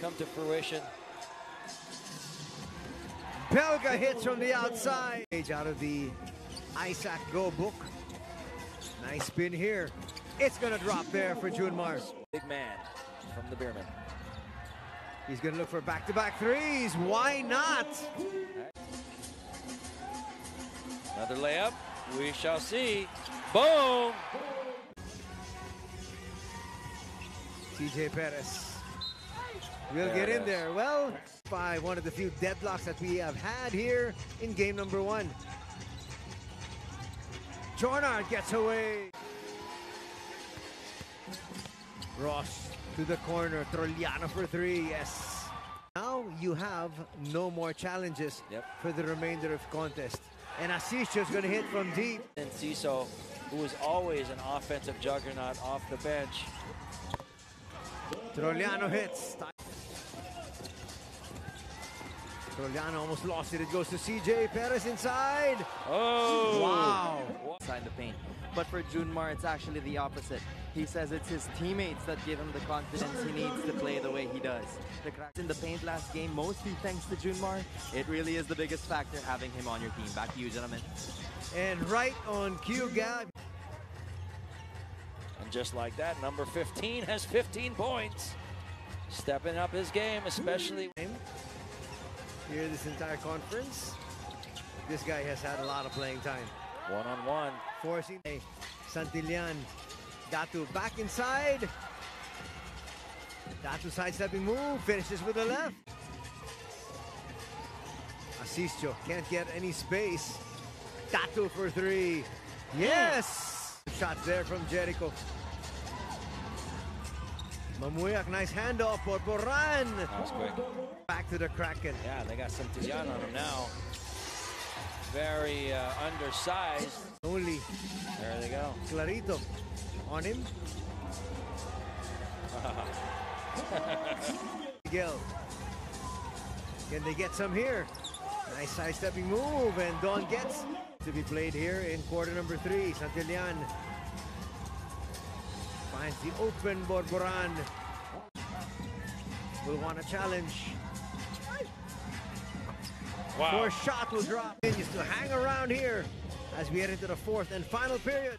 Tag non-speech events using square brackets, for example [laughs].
come to fruition. Belga hits from the outside. Page out of the Isaac Go book. Nice spin here. It's going to drop there for Junmar. Big man from the Beermen. He's going to look for back-to-back threes. Why not? Another layup. We shall see. Boom! CJ Perez There get in there. Well, by one of the few deadlocks that we have had here in game number one. Jhonard gets away. Ross to the corner. Trollano for three. Yes. Now you have no more challenges Yep. for the remainder of contest. And Asistio is going to hit from deep. And Ciso, who is always an offensive juggernaut off the bench. Trollano hits. Trollano almost lost it. It goes to CJ Perez inside. Oh! Wow. inside the paint. But for Junmar, it's actually the opposite. He says it's his teammates that give him the confidence he needs to play the way he does. The cracks in the paint last game, mostly thanks to Junmar. It really is the biggest factor having him on your team. Back to you, gentlemen. And right on cue, Gab. And just like that, number 15 has 15 points. Stepping up his game, especially. Here this entire conference. This guy has had a lot of playing time. One on one. Forcing a Santillan. Datu back inside. Datu sidestepping move. Finishes with the left. Asistio can't get any space. Datu for three. Yes! Shots there from Jericho. Mamuyac, nice handoff for Boran. That was quick. Back to the Kraken. Yeah, they got some Tijan on him now. Very uh, undersized. Only There they go. Clarito on him. [laughs] Miguel. Can they get some here? Nice sidestepping move, and Don gets to be played here in quarter number three. Santillan finds the open Borboran. Will want a challenge. Wow. Fourth shot will drop. Continues to hang around here as we head into the fourth and final period.